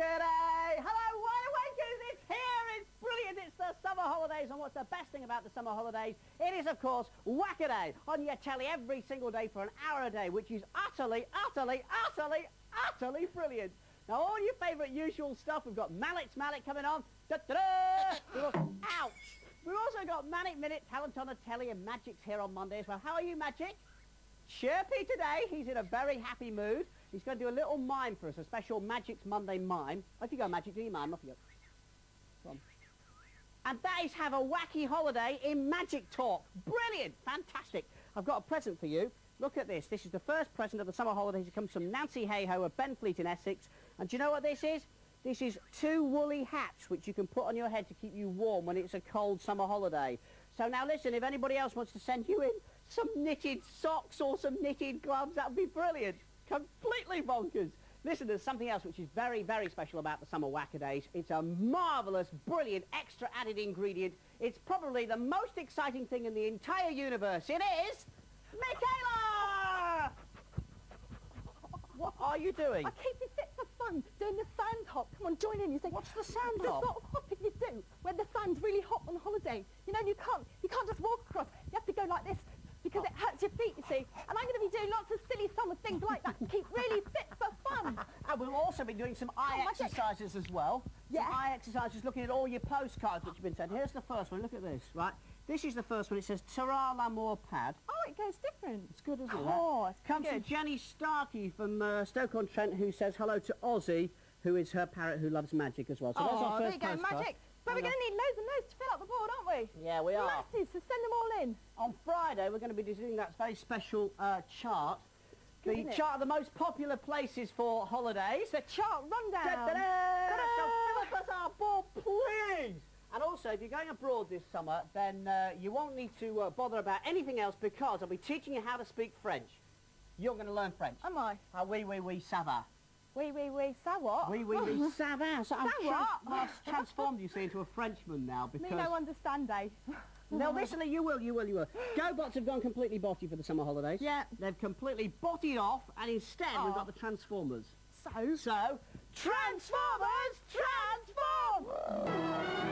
Wacaday! Hello, wide awakers! It's here! It's brilliant! It's the summer holidays, and what's the best thing about the summer holidays? It is, of course, Wacaday on your telly every single day for an hour a day, which is utterly, utterly, utterly, utterly brilliant. Now, all your favourite usual stuff. We've got Mallett's Mallet coming on. Da-da-da! We've got- Ouch! We've also got Manic Minute, Talent on the Telly, and Magic's here on Monday as well. How are you, Magic? Chirpy today. He's in a very happy mood. He's going to do a little mime for us, a special Magic's Monday mime. Off you go, Magic. Do your mime. Off you go. Come on. And that is have a wacky holiday in Magic Talk. Brilliant. Fantastic. I've got a present for you. Look at this. This is the first present of the summer holidays. It comes from Nancy Hayho of Benfleet in Essex. And do you know what this is? This is two woolly hats which you can put on your head to keep you warm when it's a cold summer holiday. So now listen, if anybody else wants to send you in some knitted socks or some knitted gloves, that would be brilliant. Completely bonkers. Listen, there's something else which is very, very special about the Summer Wacadays. It's a marvellous, brilliant, extra added ingredient. It's probably the most exciting thing in the entire universe. It is... Michaela! What are you doing? I keep you fit for fun, doing the sand hop. Come on, join in. You think What's the sand the hop? sort of hopping you do when the sand's really hot on holiday. You know, you can't you can't just walk across. You have to go like this because it hurts your feet, you see. And I'm going to be doing lots of silly summer things like that to keep really fit for fun. And we'll also be doing some eye Oh, exercises as well. Yeah. Some eye exercises looking at all your postcards which you've been sent. Here's the first one. Look at this, right? This is the first one. It says Tara Lamour Pad. Oh, it goes different. It's good, isn't it? Oh, it's Comes good. from Jenny Starkey from uh, Stoke-on-Trent who says hello to Ozzy, who is her parrot who loves magic as well. So that's oh, our there you go, postcard. magic. But we're going to need loads and loads to fill up the board, aren't we? Yeah, we are. Massive, so send them all in. On Friday, we're going to be doing that very special uh, chart. The chart of the most popular places for holidays. The chart rundown. Da-da-da! So fill up us our board, please! And also, if you're going abroad this summer, then uh, you won't need to uh, bother about anything else because I'll be teaching you how to speak French. You're going to learn French. Am I? Ah, oui, oui, oui, ça va. Oui, oui, oui, ça va. Oui, oui, oui, ça va. So I've, I've transformed you, see, into a Frenchman now because... Me no understand, eh? No, listen, you will, you will, you will. GoBots have gone completely botty for the summer holidays. Yeah. They've completely botted off, and instead oh. we've got the Transformers. So? So, Transformers transform!